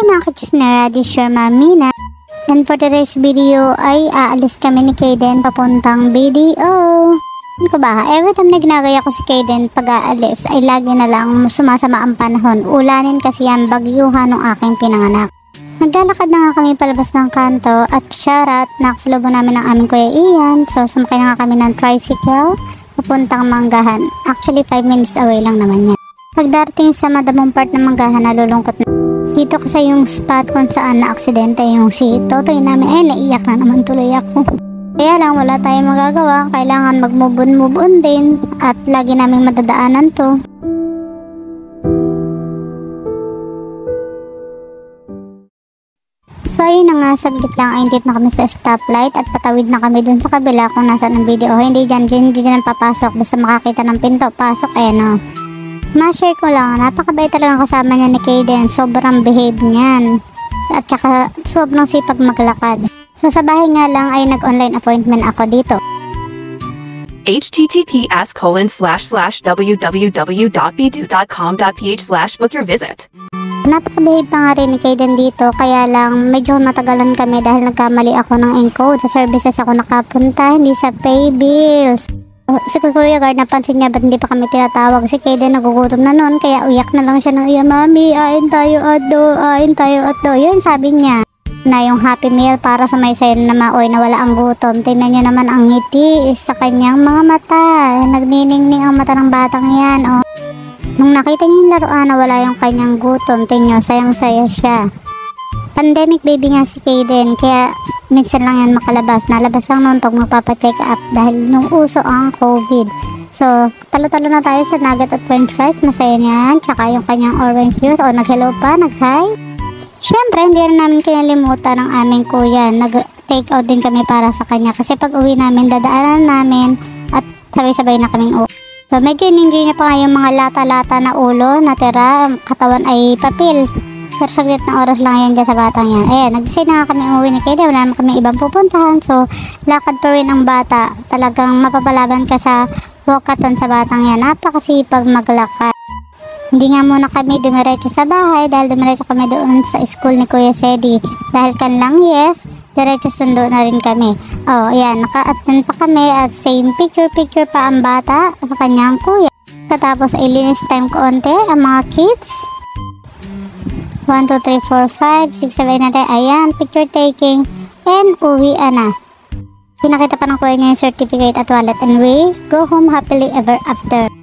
Hi mga kachisnera, this is your Mamina. And for today's video ay aalis kami ni Kaden papuntang BDO. Ano ko ba? Every time na ginagaya ko si Kaden pag aalis ay lagi na lang sumasama ang panahon. Ulanin kasi yan bagyuhan ng aking pinanganak. Naglalakad na nga kami palabas ng kanto at shoutout nakasalubo namin ng aming kuya Ian. So sumakay na nga kami ng tricycle papuntang Manggahan. Actually 5 minutes away lang naman yan. Pagdating sa madamong part ng Manggahan nalulungkot na dito kasi yung spot kung saan na-aksidente yung si Totoy namin. Eh, naiyak na naman tuloy ako. Kaya lang, wala tayong magagawa. Kailangan mag-move on, move on din. At lagi namin madadaanan to. So ayun na nga, saglit lang ay na kami sa stoplight at patawid na kami dun sa kabila kung nasaan ang video. Oh, hindi dyan, dyan, dyan, dyan papasok. Basta makakita ng pinto, pasok, ayan o. Ma-share ko lang, napakabait talaga kasama niya ni Kaden. Sobrang behave niyan. At saka sobrang sipag maglakad. So sa bahay nga lang ay nag-online appointment ako dito. https colon slash slash www.b2.com.ph slash book your visit. Napaka-behave pa nga rin ni Kaden dito kaya lang medyo matagalan kami dahil nagkamali ako ng encode. Sa services ako nakapunta, hindi sa pay bills. Oh, si Kuya Guard napansin niya ba't hindi pa kami tinatawag. Si Kaden nagugutom na noon kaya uyak na lang siya ng iya, Mami, ain tayo at do, ain tayo at do. Yun sabi niya na yung happy meal para sa may sayo na maoy na wala ang gutom. Tingnan niyo naman ang ngiti sa kanyang mga mata. Nagniningning ang mata ng batang yan. Oh. Nung nakita niya yung laruan na wala yung kanyang gutom, tingnan sayang-saya siya. Pandemic baby nga si Kaden, kaya minsan lang yan makalabas. Nalabas lang noon pag magpapacheck up dahil nung uso ang COVID. So, talo-talo na tayo sa nugget at french fries. Masaya niyan. Tsaka yung kanyang orange juice. O, nag-hello pa, nag-hi. Siyempre, hindi rin namin kinalimutan ng aming kuya. Nag-take out din kami para sa kanya. Kasi pag uwi namin, dadaanan namin at sabay-sabay na kaming uwi. So, medyo in-enjoy niya pa nga yung mga lata-lata na ulo na tira. Ang katawan ay papel. Pero saglit na oras lang yan dyan sa batang yan. Ayan, nag-decide na kami umuwi ni Kayla. Wala naman kami ibang pupuntahan. So, lakad pa rin ang bata. Talagang mapapalaban ka sa walkathon sa batang yan. Napakasipag maglakad. Hindi nga muna kami dumiretso sa bahay dahil dumiretso kami doon sa school ni Kuya Sedi. Dahil kan lang yes, diretso sundo na rin kami. Oh, ayan, naka-attend pa kami at same picture-picture pa ang bata sa kanyang kuya. Katapos ay linis time ko onte ang mga kids. 1, 2, 3, 4, 5, 6, 7 natin. Ayan, picture taking. And uwi na. Pinakita pa ng kuya niya yung certificate at wallet. And we go home happily ever after.